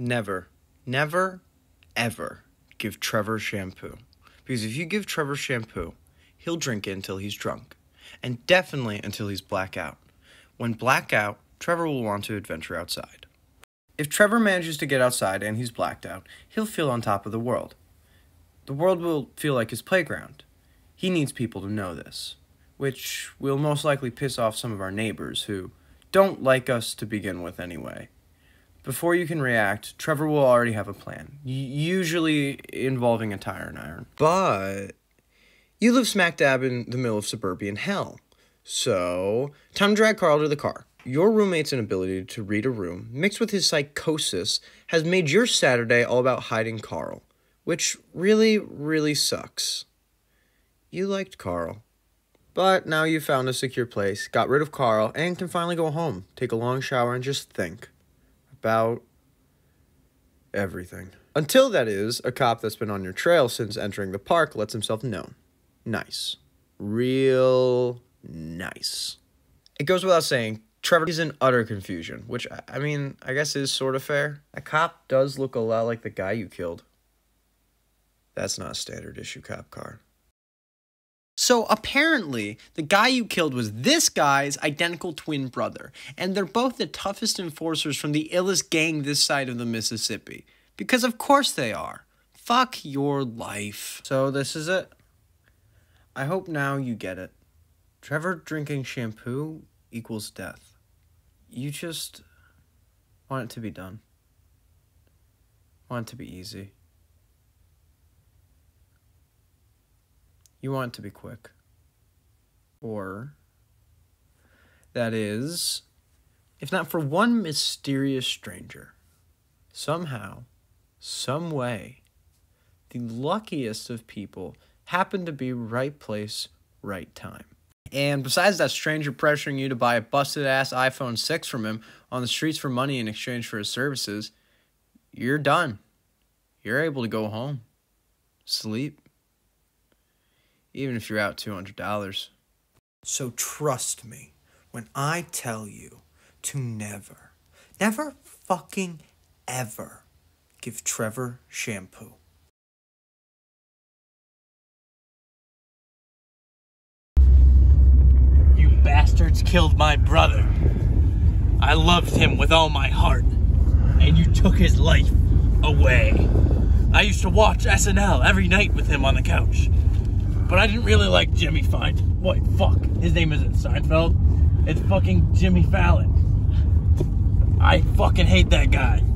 never, never, ever give Trevor shampoo. Because if you give Trevor shampoo, he'll drink it until he's drunk. And definitely until he's blackout. When blackout, Trevor will want to adventure outside. If Trevor manages to get outside and he's blacked out, he'll feel on top of the world. The world will feel like his playground. He needs people to know this, which will most likely piss off some of our neighbors who don't like us to begin with anyway. Before you can react, Trevor will already have a plan, usually involving a tire and iron. But you live smack dab in the middle of suburban hell. So, time to drag Carl to the car. Your roommate's inability to read a room, mixed with his psychosis, has made your Saturday all about hiding Carl, which really, really sucks. You liked Carl. But now you've found a secure place, got rid of Carl, and can finally go home, take a long shower, and just think about everything. Until that is, a cop that's been on your trail since entering the park lets himself known. Nice. Real nice. It goes without saying, Trevor is in utter confusion, which, I mean, I guess is sort of fair. A cop does look a lot like the guy you killed. That's not a standard issue cop car. So apparently, the guy you killed was this guy's identical twin brother, and they're both the toughest enforcers from the illest gang this side of the Mississippi. Because of course they are. Fuck your life. So this is it. I hope now you get it. Trevor drinking shampoo equals death. You just want it to be done. Want it to be easy. You want it to be quick. Or, that is, if not for one mysterious stranger, somehow, some way, the luckiest of people happened to be right place, right time. And besides that stranger pressuring you to buy a busted ass iPhone 6 from him on the streets for money in exchange for his services, you're done. You're able to go home, sleep, even if you're out $200. So trust me when I tell you to never, never fucking ever give Trevor shampoo. You bastards killed my brother. I loved him with all my heart, and you took his life away. I used to watch SNL every night with him on the couch. But I didn't really like Jimmy Fine. What? Fuck. His name isn't Seinfeld. It's fucking Jimmy Fallon. I fucking hate that guy.